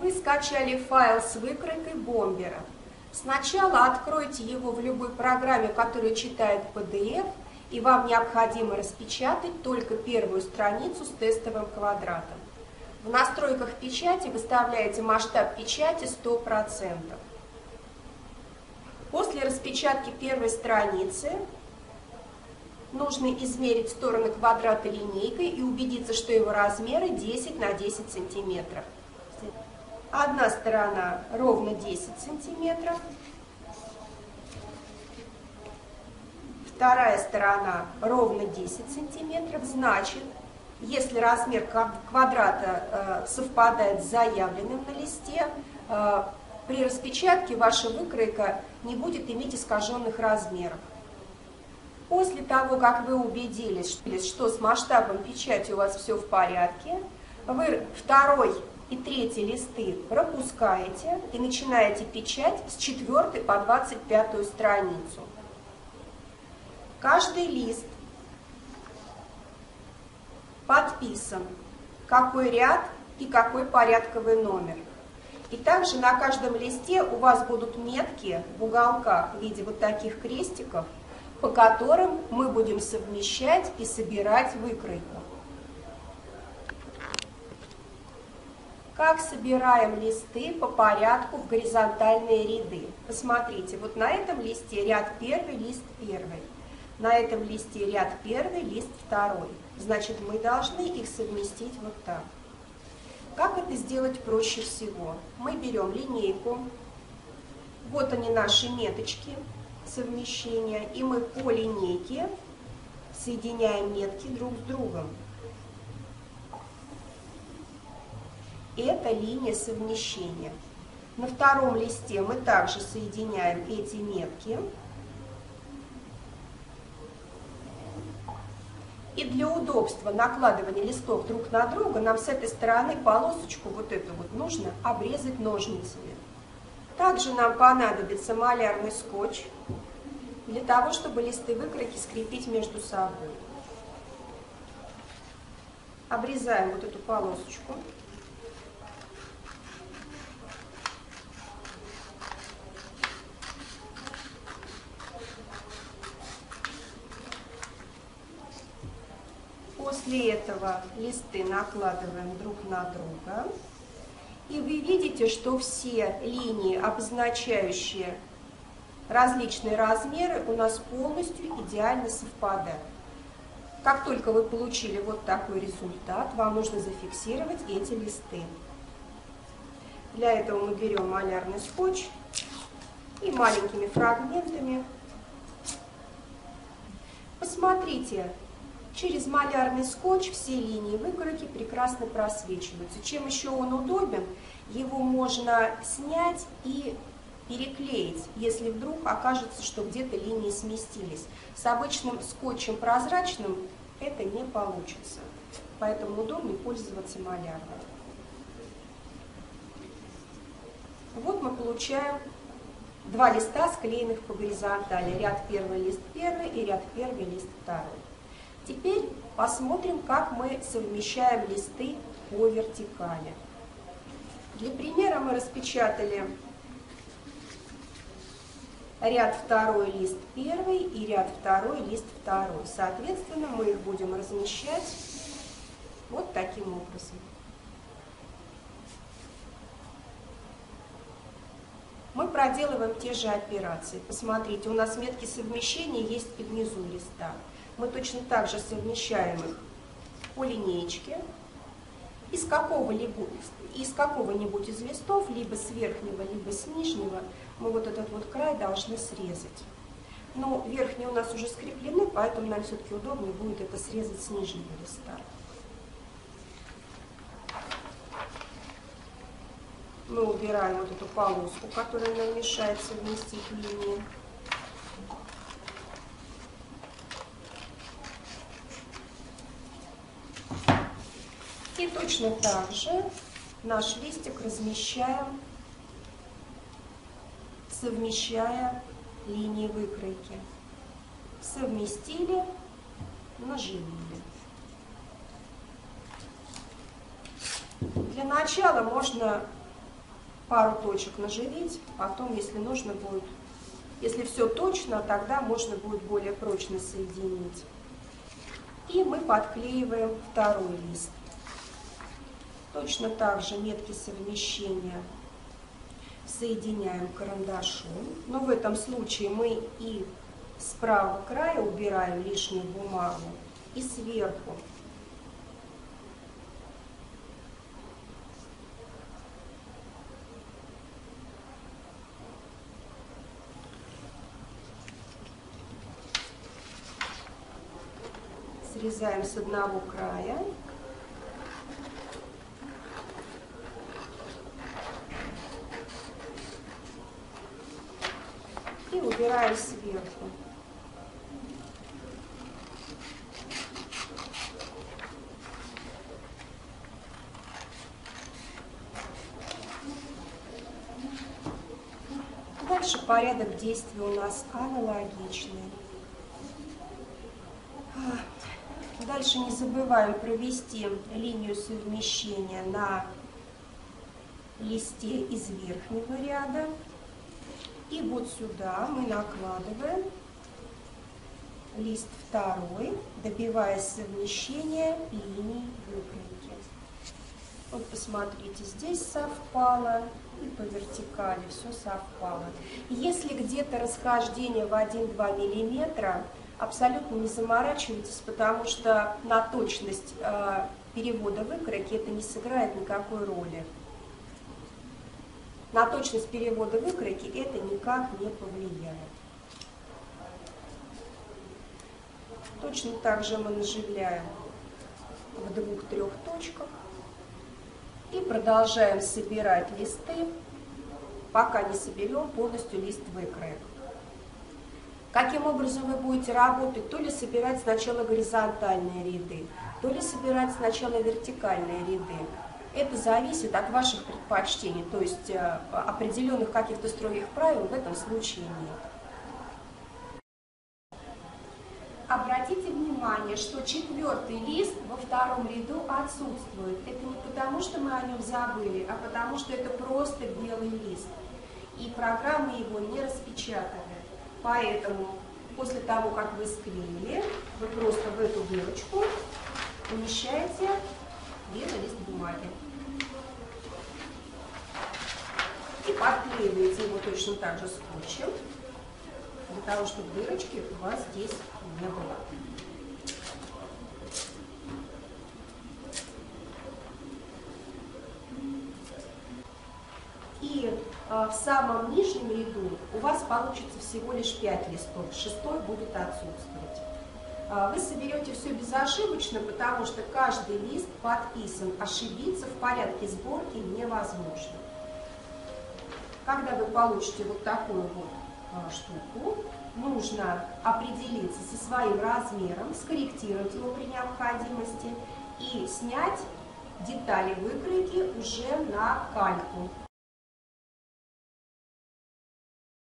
Вы скачали файл с выкройкой бомбера. Сначала откройте его в любой программе, которая читает PDF, и вам необходимо распечатать только первую страницу с тестовым квадратом. В настройках печати выставляете масштаб печати 100%. После распечатки первой страницы нужно измерить стороны квадрата линейкой и убедиться, что его размеры 10 на 10 сантиметров. Одна сторона ровно 10 сантиметров, вторая сторона ровно 10 сантиметров, значит, если размер квадрата э, совпадает с заявленным на листе, э, при распечатке ваша выкройка не будет иметь искаженных размеров. После того, как вы убедились, что с масштабом печати у вас все в порядке, вы второй и третий листы пропускаете и начинаете печать с 4 по 25 страницу. Каждый лист подписан, какой ряд и какой порядковый номер. И также на каждом листе у вас будут метки в уголках в виде вот таких крестиков, по которым мы будем совмещать и собирать выкройку. Как собираем листы по порядку в горизонтальные ряды? Посмотрите, вот на этом листе ряд первый, лист первый. На этом листе ряд первый, лист второй. Значит, мы должны их совместить вот так. Как это сделать проще всего? Мы берем линейку, вот они наши меточки совмещения, и мы по линейке соединяем метки друг с другом. Это линия совмещения. На втором листе мы также соединяем эти метки. И для удобства накладывания листов друг на друга нам с этой стороны полосочку вот эту вот нужно обрезать ножницами. Также нам понадобится малярный скотч для того, чтобы листы выкройки скрепить между собой. Обрезаем вот эту полосочку. После этого листы накладываем друг на друга. И вы видите, что все линии, обозначающие различные размеры, у нас полностью идеально совпадают. Как только вы получили вот такой результат, вам нужно зафиксировать эти листы. Для этого мы берем малярный скотч и маленькими фрагментами. Посмотрите, Через малярный скотч все линии выкройки прекрасно просвечиваются. Чем еще он удобен, его можно снять и переклеить, если вдруг окажется, что где-то линии сместились. С обычным скотчем прозрачным это не получится, поэтому удобнее пользоваться малярным. Вот мы получаем два листа, склеенных по горизонтали. Ряд первый, лист первый и ряд первый, лист второй. Теперь посмотрим, как мы совмещаем листы по вертикали. Для примера мы распечатали ряд второй, лист первый и ряд второй, лист второй. Соответственно, мы их будем размещать вот таким образом. Мы проделываем те же операции. Посмотрите, у нас метки совмещения есть и внизу листа мы точно так же совмещаем их по линеечке из какого-нибудь из какого-нибудь из листов, либо с верхнего, либо с нижнего, мы вот этот вот край должны срезать. Но верхние у нас уже скреплены, поэтому нам все-таки удобнее будет это срезать с нижнего листа. Мы убираем вот эту полоску, которая нам мешает совместить линии. Точно так же наш листик размещаем, совмещая линии выкройки. Совместили, наживили. Для начала можно пару точек наживить, потом, если нужно будет, если все точно, тогда можно будет более прочно соединить. И мы подклеиваем второй лист. Точно так же метки совмещения соединяем карандашом. Но в этом случае мы и с правого края убираем лишнюю бумагу, и сверху. Срезаем с одного края. И убираем сверху. Дальше порядок действий у нас аналогичный. Дальше не забываем провести линию совмещения на листе из верхнего ряда. И вот сюда мы накладываем лист второй, добивая совмещения линий выкройки. Вот посмотрите, здесь совпало, и по вертикали все совпало. Если где-то расхождение в 1-2 миллиметра, абсолютно не заморачивайтесь, потому что на точность э, перевода выкройки это не сыграет никакой роли. На точность перевода выкройки это никак не повлияет. Точно так же мы наживляем в двух-трех точках и продолжаем собирать листы, пока не соберем полностью лист выкроек. Каким образом вы будете работать, то ли собирать сначала горизонтальные ряды, то ли собирать сначала вертикальные ряды. Это зависит от ваших предпочтений, то есть э, определенных каких-то строгих правил в этом случае нет. Обратите внимание, что четвертый лист во втором ряду отсутствует. Это не потому, что мы о нем забыли, а потому, что это просто белый лист. И программа его не распечатывает. Поэтому после того, как вы склеили, вы просто в эту дырочку помещаете белый лист бумаги. И подклеиваете его точно так же скотчем, для того, чтобы дырочки у вас здесь не было. И а, в самом нижнем ряду у вас получится всего лишь 5 листов, шестой будет отсутствовать. А, вы соберете все безошибочно, потому что каждый лист подписан, ошибиться в порядке сборки невозможно. Когда вы получите вот такую вот а, штуку, нужно определиться со своим размером, скорректировать его при необходимости и снять детали выкройки уже на кальку.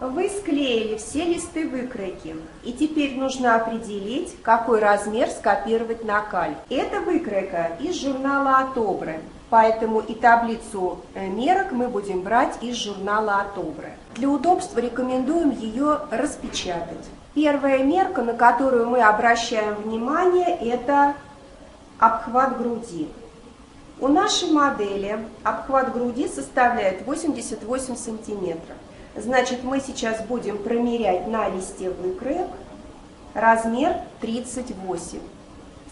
Вы склеили все листы выкройки, и теперь нужно определить, какой размер скопировать на каль. Это выкройка из журнала «Отобры», поэтому и таблицу э, мерок мы будем брать из журнала «Отобры». Для удобства рекомендуем ее распечатать. Первая мерка, на которую мы обращаем внимание, это обхват груди. У нашей модели обхват груди составляет 88 сантиметров. Значит, мы сейчас будем промерять на листе выкроек размер 38.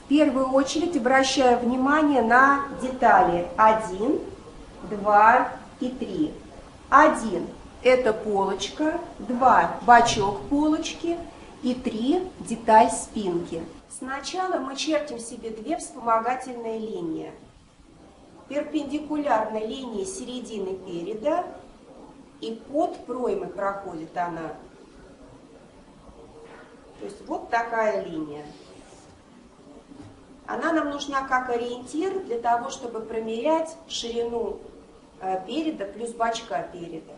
Первую очередь обращаю внимание на детали 1, 2 и 3. 1 – это полочка, 2 – бачок полочки и 3 – деталь спинки. Сначала мы чертим себе две вспомогательные линии. Перпендикулярно линии середины переда и под проймы проходит она. То есть вот такая линия. Она нам нужна как ориентир для того, чтобы промерять ширину э, переда плюс бачка переда.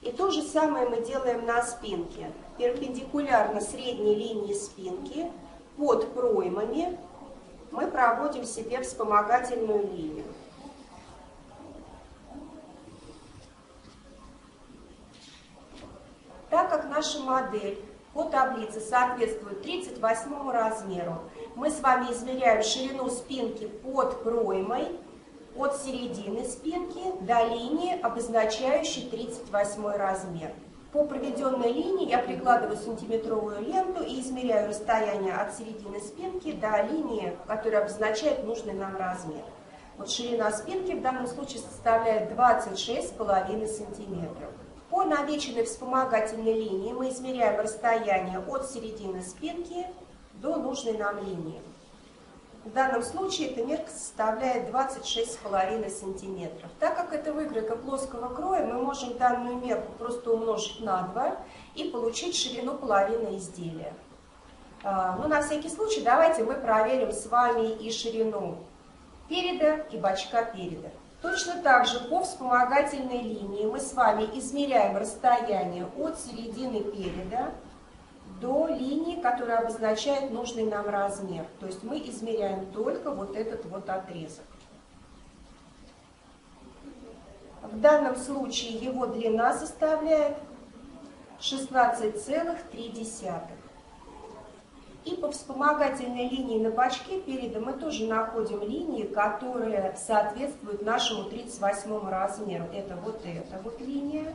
И то же самое мы делаем на спинке. Перпендикулярно средней линии спинки под проймами мы проводим себе вспомогательную линию. Так как наша модель по таблице соответствует 38 размеру. Мы с вами измеряем ширину спинки под проймой от середины спинки до линии, обозначающей 38 размер. По проведенной линии я прикладываю сантиметровую ленту и измеряю расстояние от середины спинки до линии, которая обозначает нужный нам размер. Вот ширина спинки в данном случае составляет 26,5 сантиметров. По намеченной вспомогательной линии мы измеряем расстояние от середины спинки до нужной нам линии. В данном случае эта мерка составляет 26,5 сантиметров. Так как это выкройка плоского кроя, мы можем данную мерку просто умножить на 2 и получить ширину половины изделия. А, ну, на всякий случай давайте мы проверим с вами и ширину переда и бачка переда. Точно так же по вспомогательной линии мы с вами измеряем расстояние от середины переда до линии, которая обозначает нужный нам размер. То есть мы измеряем только вот этот вот отрезок. В данном случае его длина составляет 16,3. И по вспомогательной линии на бачке переда мы тоже находим линии, которые соответствуют нашему 38 размеру. Это вот эта вот линия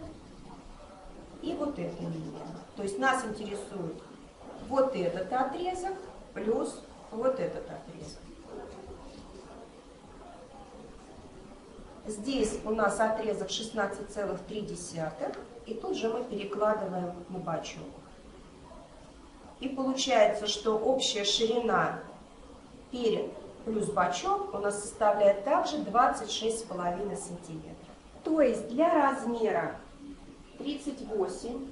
и вот эта линия. То есть нас интересует вот этот отрезок плюс вот этот отрезок. Здесь у нас отрезок 16,3, и тут же мы перекладываем на бачок. И получается, что общая ширина перед плюс бачок у нас составляет также 26,5 сантиметров. То есть для размера 38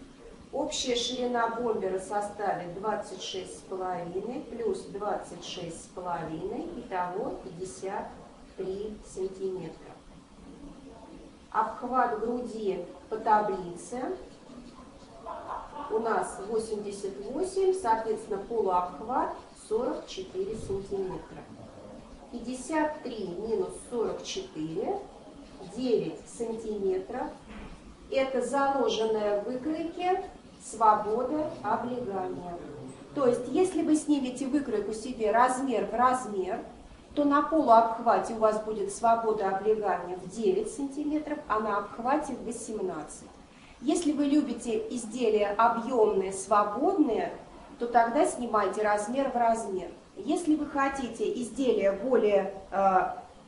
Общая ширина бомбера составит 26,5 плюс 26,5, итого 53 сантиметра. Обхват груди по таблице у нас 88, соответственно полуобхват 44 сантиметра. 53 минус 44, 9 сантиметров. Это заложенная в выкройке свобода облегания. То есть, если вы снимете выкройку себе размер в размер, то на полуобхвате у вас будет свобода облегания в 9 сантиметров, а на обхвате в 18. Если вы любите изделия объемные, свободные, то тогда снимайте размер в размер. Если вы хотите изделия более э,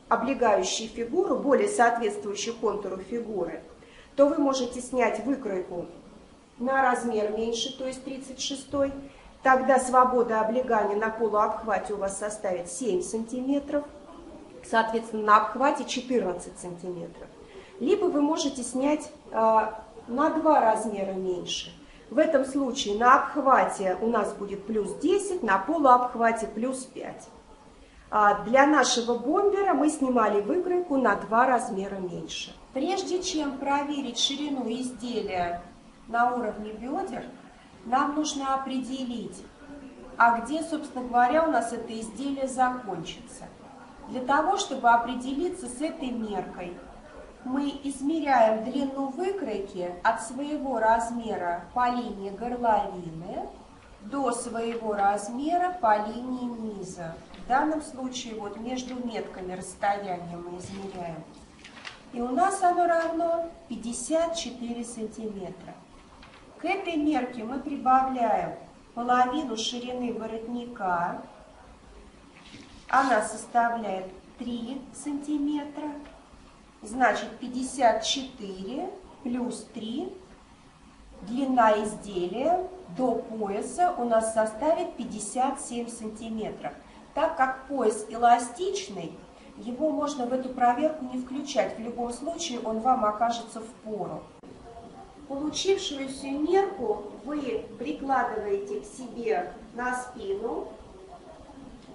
облегающие фигуру, более соответствующие контуру фигуры, то вы можете снять выкройку на размер меньше, то есть 36 тогда свобода облегания на полуобхвате у вас составит 7 сантиметров, соответственно, на обхвате 14 сантиметров. Либо вы можете снять э, на два размера меньше. В этом случае на обхвате у нас будет плюс 10, на полуобхвате плюс 5. А для нашего бомбера мы снимали выкройку на два размера меньше. Прежде чем проверить ширину изделия на уровне бедер, нам нужно определить, а где, собственно говоря, у нас это изделие закончится. Для того, чтобы определиться с этой меркой, мы измеряем длину выкройки от своего размера по линии горловины до своего размера по линии низа. В данном случае вот между метками расстояние мы измеряем. И у нас оно равно 54 сантиметра. К этой мерке мы прибавляем половину ширины воротника. Она составляет 3 сантиметра. Значит, 54 плюс 3. Длина изделия до пояса у нас составит 57 сантиметров. Так как пояс эластичный, его можно в эту проверку не включать. В любом случае он вам окажется в пору. Получившуюся мерку вы прикладываете к себе на спину,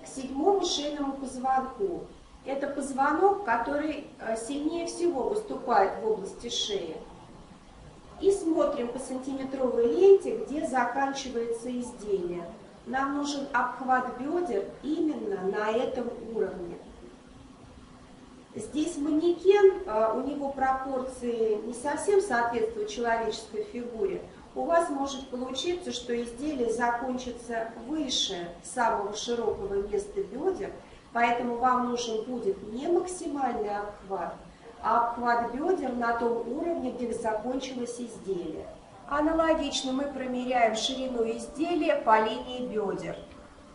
к седьмому шейному позвонку. Это позвонок, который э, сильнее всего выступает в области шеи. И смотрим по сантиметровой ленте, где заканчивается изделие. Нам нужен обхват бедер именно на этом уровне. Здесь манекен, а, у него пропорции не совсем соответствуют человеческой фигуре. У вас может получиться, что изделие закончится выше самого широкого места бедер, поэтому вам нужен будет не максимальный обхват, а обхват бедер на том уровне, где закончилось изделие. Аналогично мы промеряем ширину изделия по линии бедер,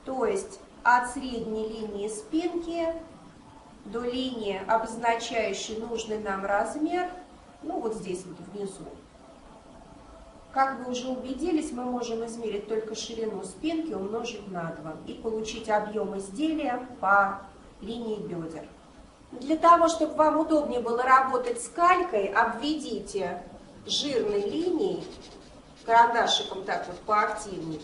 то есть от средней линии спинки до линии, обозначающей нужный нам размер, ну вот здесь вот внизу. Как вы уже убедились, мы можем измерить только ширину спинки, умножить на 2 и получить объем изделия по линии бедер. Для того, чтобы вам удобнее было работать с калькой, обведите жирной линией, карандашиком так вот поактивнее,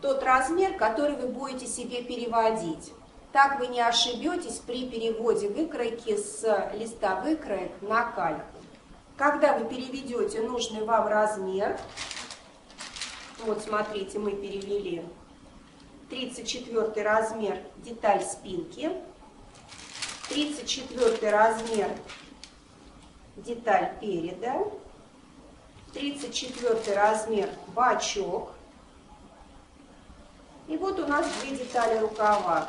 тот размер, который вы будете себе переводить. Так вы не ошибетесь при переводе выкройки с листа выкроек на кальку. Когда вы переведете нужный вам размер, вот смотрите, мы перевели 34 размер деталь спинки, 34 размер деталь переда, 34 размер бачок. И вот у нас две детали рукава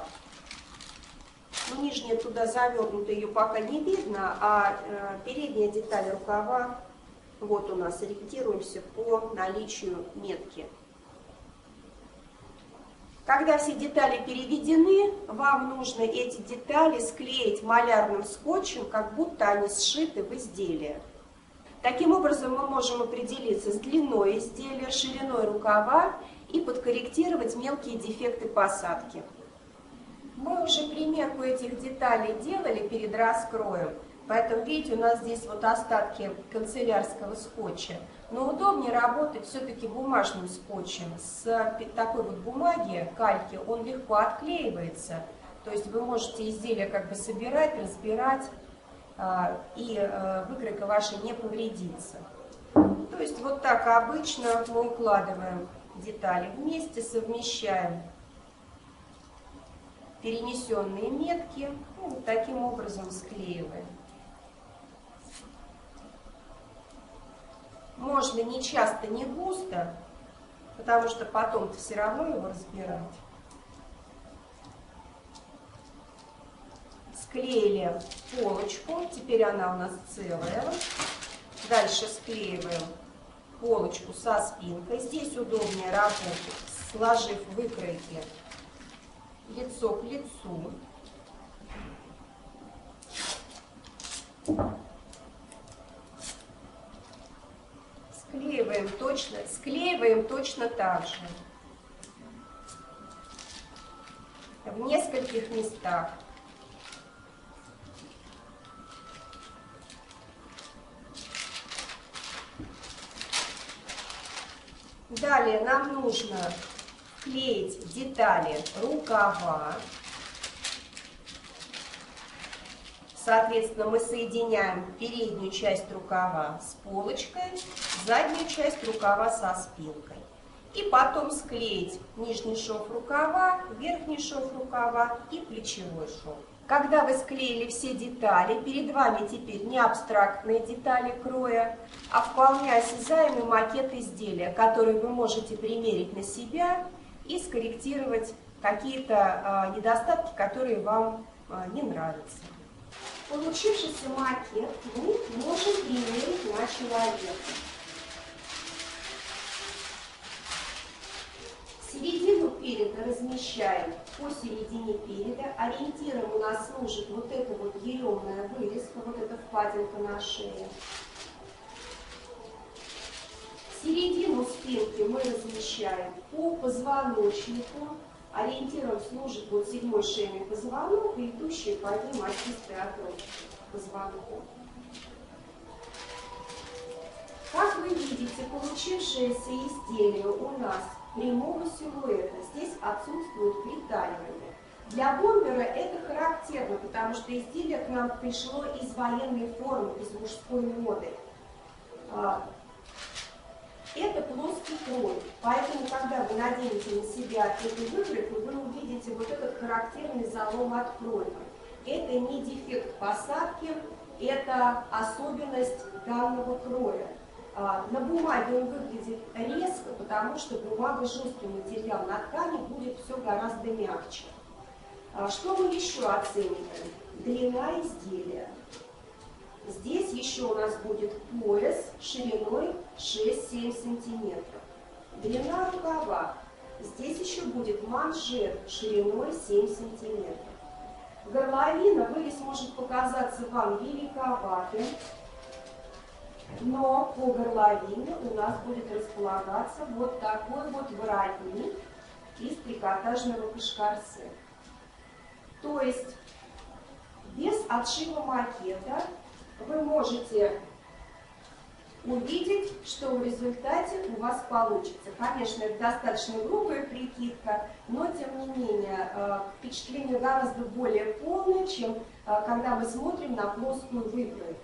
нижняя туда завернута, ее пока не видно, а э, передняя деталь рукава, вот у нас, ориентируемся по наличию метки. Когда все детали переведены, вам нужно эти детали склеить малярным скотчем, как будто они сшиты в изделие. Таким образом мы можем определиться с длиной изделия, шириной рукава и подкорректировать мелкие дефекты посадки. Мы уже примерку этих деталей делали перед раскроем, поэтому, видите, у нас здесь вот остатки канцелярского скотча. Но удобнее работать все-таки бумажным скотчем. С такой вот бумаги, кальки, он легко отклеивается. То есть вы можете изделие как бы собирать, разбирать, а, и а, выкройка ваша не повредится. То есть вот так обычно мы укладываем детали вместе, совмещаем перенесенные метки, ну, вот таким образом склеиваем. Можно не часто, не густо, потому что потом все равно его разбирать. Склеили полочку, теперь она у нас целая. Дальше склеиваем полочку со спинкой. Здесь удобнее работать, сложив выкройки лицо к лицу. Склеиваем точно, склеиваем точно так же. В нескольких местах. Далее нам нужно клеить детали рукава. Соответственно, мы соединяем переднюю часть рукава с полочкой, заднюю часть рукава со спинкой. И потом склеить нижний шов рукава, верхний шов рукава и плечевой шов. Когда вы склеили все детали, перед вами теперь не абстрактные детали кроя, а вполне осязаемый макет изделия, который вы можете примерить на себя и скорректировать какие-то а, недостатки, которые вам а, не нравятся. Получившийся макет мы можем примерить на человека. Середину переда размещаем по середине переда. Ориентиром у нас служит вот эта вот еремная вырезка, вот эта впадинка на шее. Середину спинки мы размещаем по позвоночнику. Ориентиром служит вот седьмой шейный позвонок и идущий по ним остистый отрог позвонку. Как вы видите, получившееся изделие у нас прямого силуэта. Здесь отсутствует приталивание. Для бомбера это характерно, потому что изделие к нам пришло из военной формы, из мужской моды. Это плоский крой. Поэтому, когда вы наденете на себя эту выборку, вы увидите вот этот характерный залом от кроя. это не дефект посадки, это особенность данного кроя. А, на бумаге он выглядит резко, потому что бумага жесткий материал, на ткани будет все гораздо мягче. А, что мы еще оцениваем? Длина изделия. Здесь еще у нас будет пояс шириной 6-7 сантиметров. Длина рукава. Здесь еще будет манжет шириной 7 сантиметров. Горловина, вырез может показаться вам великоватым, но по горловине у нас будет располагаться вот такой вот воротник из трикотажного кашкарсе. То есть без отшива макета вы можете увидеть, что в результате у вас получится. Конечно, это достаточно грубая прикидка, но тем не менее э, впечатление гораздо более полное, чем э, когда мы смотрим на плоскую выкройку.